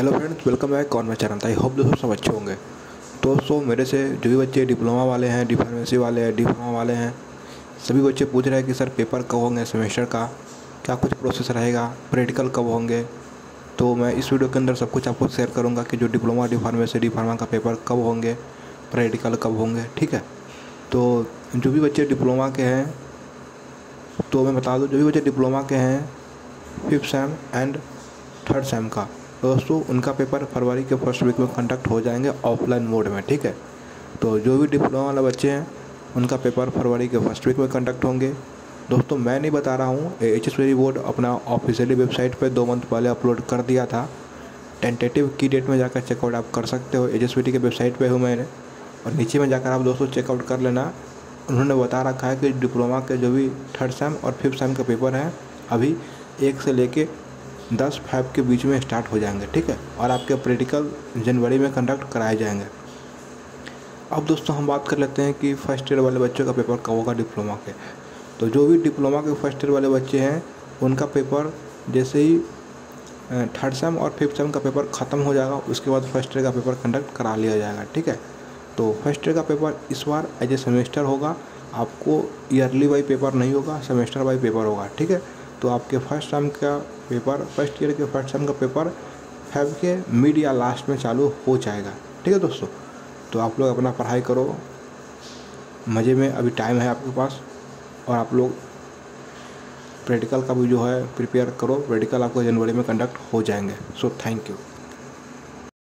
Hello friends welcome back कौन मैं चरण आई होप दोस्तों सब अच्छे होंगे। दोस्तों मेरे से जो भी बच्चे डिप्लोमा वाले हैं डी फार्मेसी वाले हैं डिप्लोमा वाले हैं, सभी बच्चे पूछ रहे हैं कि, सर पेपर कब होंगे सेमेस्टर का? क्या कुछ प्रोसेस रहेगा? प्रैक्टिकल कब होंगे? तो मैं इस वीडियो के अंदर सब कुछ आपको शेयर करूँगा कि जो diploma D pharmacy D pharma का पेपर कब होंगे प्रैक्टिकल कब होंगे, ठीक है? तो जो भी बच्चे डिप्लोमा के हैं तो मैं बता दूँ, जो भी बच्चे डिप्लोमा के हैं fifth sem and third sem का। दोस्तों उनका पेपर फरवरी के फ़र्स्ट वीक में कंडक्ट हो जाएँगे ऑफलाइन मोड में, ठीक है? तो जो भी डिप्लोमा वाले बच्चे हैं, उनका पेपर फरवरी के फ़र्स्ट वीक में कंडक्ट होंगे। दोस्तों, मैं नहीं बता रहा हूँ एच एस बोर्ड अपना ऑफिशियली वेबसाइट पर दो मंथ पहले अपलोड कर दिया था। टेंटेटिव की डेट में जाकर चेकआउट आप कर सकते हो एच एस के वेबसाइट पर हूँ मैंने। और नीचे में जाकर आप दोस्तों चेकआउट कर लेना। उन्होंने बता रखा है कि डिप्लोमा के जो भी थर्ड सेम और फिफ्थ सेम का पेपर है, अभी एक से लेके दस फाइव के बीच में स्टार्ट हो जाएँगे, ठीक है? और आपके प्रैक्टिकल जनवरी में कंडक्ट कराए जाएँगे। अब दोस्तों हम बात कर लेते हैं कि फ़र्स्ट ईयर वाले बच्चों का पेपर कब होगा डिप्लोमा के। तो जो भी डिप्लोमा के फ़र्स्ट ईयर वाले बच्चे हैं, उनका पेपर जैसे ही थर्ड सेम और फिफ्थ सेम का पेपर ख़त्म हो जाएगा, उसके बाद फ़र्स्ट ईयर का पेपर कंडक्ट करा लिया जाएगा, ठीक है? तो फ़र्स्ट ईयर का पेपर इस बार एज ए सेमेस्टर होगा, आपको ईयरली वाई पेपर नहीं होगा सेमेस्टर वाई पेपर होगा, ठीक है? तो आपके फ़र्स्ट टर्म का पेपर फ़र्स्ट ईयर के फ़र्स्ट टर्म का पेपर फेब के मिड या लास्ट में चालू हो जाएगा। ठीक है दोस्तों? तो आप लोग अपना पढ़ाई करो। मज़े में अभी टाइम है आपके पास और आप लोग प्रैक्टिकल का भी जो है प्रिपेयर करो। प्रैक्टिकल आपको जनवरी में कंडक्ट हो जाएँगे। So thank you